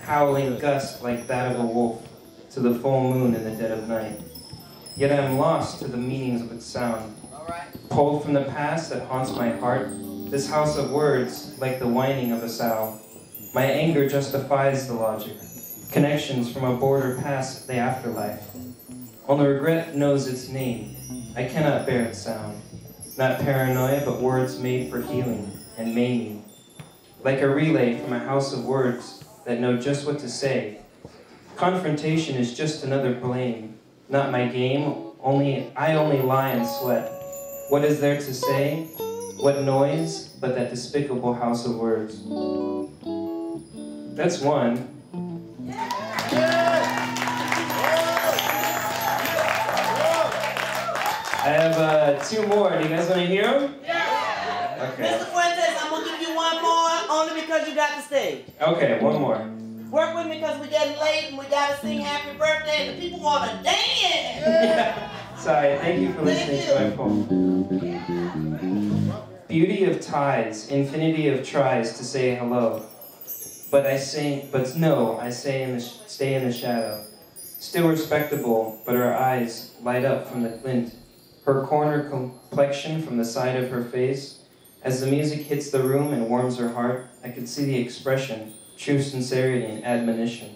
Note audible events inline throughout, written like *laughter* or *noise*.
howling gust like that of a wolf to the full moon in the dead of night. Yet I am lost to the meanings of its sound. Pulled from the past that haunts my heart, this house of words, like the whining of a sow. My anger justifies the logic, connections from a border past the afterlife. Only regret knows its name. I cannot bear its sound. Not paranoia, but words made for healing and maiming. Like a relay from a house of words that know just what to say. Confrontation is just another blame, not my game. Only I only lie and sweat. What is there to say? What noise but that despicable house of words? That's one. I have uh, two more. Do you guys want to hear them? Yeah. Okay. Mr. Fuentes, I'm gonna give you one more only because you got the stage. Okay, one more. Work with me because we're getting late and we gotta sing happy birthday and the people wanna dance. *laughs* Sorry, thank you for listening to my poem. Beauty of ties, infinity of tries to say hello. But I say, but no, I say in the sh- stay in the shadow. Still respectable, but her eyes light up from the glint. Her corner complexion from the side of her face. As the music hits the room and warms her heart, I could see the expression, true sincerity and admonition.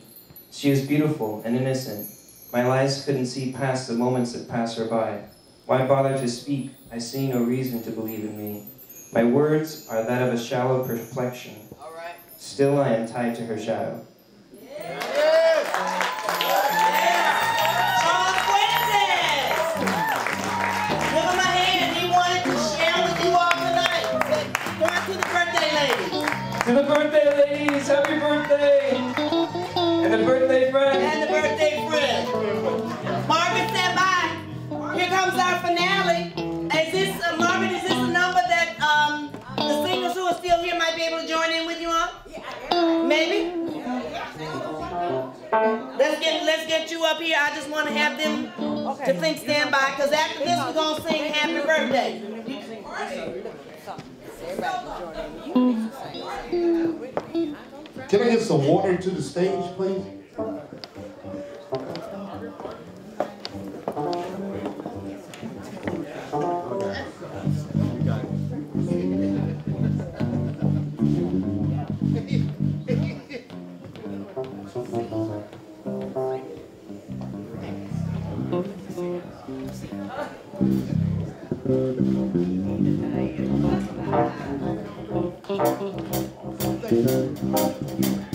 She is beautiful and innocent, my eyes couldn't see past the moments that pass her by. Why bother to speak? I see no reason to believe in me. My words are that of a shallow perplexion. All right. Still I am tied to her shadow. To the birthday ladies, happy birthday! And the birthday friend. And the birthday friend. Margaret, stand by. Here comes our finale. Is this, uh, Margaret, is this a number that um, the singers who are still here might be able to join in with you on? Maybe? Let's get let's get you up here. I just want to have them to think stand by because after this we're gonna sing happy birthday. Can I get some water to the stage, please? *laughs* Thank you. Thank you.